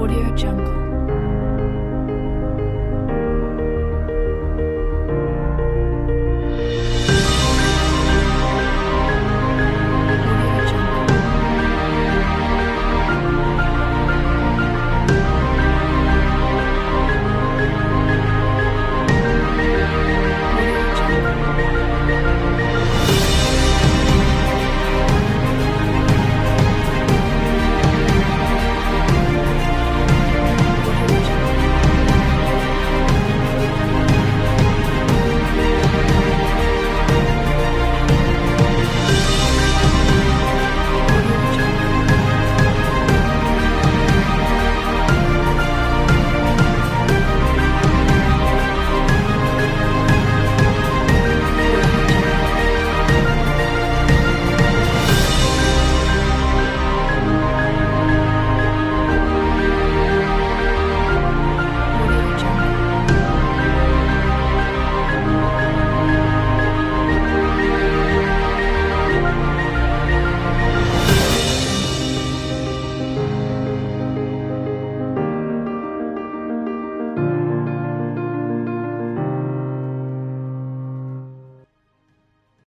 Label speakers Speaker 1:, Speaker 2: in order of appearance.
Speaker 1: Audio Jungle.